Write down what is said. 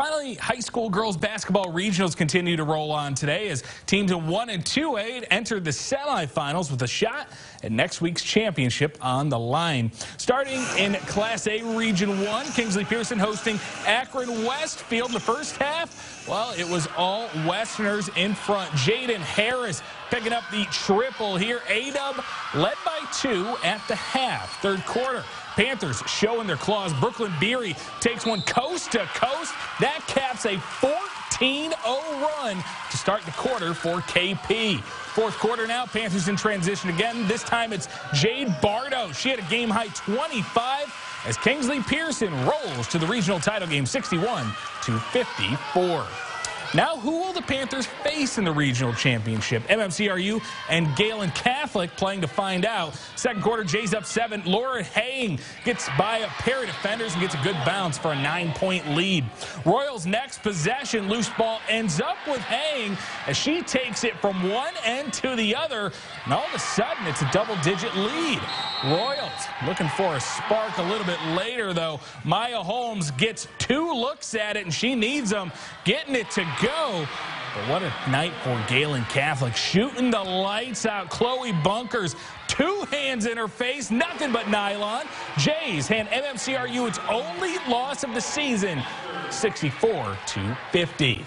Finally, high school girls basketball regionals continue to roll on today as teams in 1 and 2A enter the semifinals with a shot at next week's championship on the line. Starting in Class A Region 1, Kingsley Pierson hosting Akron Westfield in the first half. Well, it was all Westerners in front. Jaden Harris picking up the triple here. A-Dub led by two at the half. Third quarter, Panthers showing their claws. Brooklyn Beery takes one coast to coast. That caps a 14-0 run to start the quarter for KP. Fourth quarter now, Panthers in transition again. This time it's Jade Bardo. She had a game-high 25 as Kingsley Pierson rolls to the regional title game 61 to 54. Now, who will the Panthers face in the regional championship? MMCRU and Gehlen Catholic playing to find out. Second quarter, Jays up seven. Laura Haying gets by a pair of defenders and gets a good bounce for a nine-point lead. Royals' next possession, loose ball ends up with Haying as she takes it from one end to the other. And all of a sudden, it's a double-digit lead. Royals looking for a spark a little bit later, though. Maya Holmes gets two looks at it, and she needs them, getting it to go. But what a night for Gehlen Catholic. Shooting the lights out. Chloe Bunkers, two hands in her face, nothing but nylon. Jays hand MMCRU its only loss of the season, 64 to 50.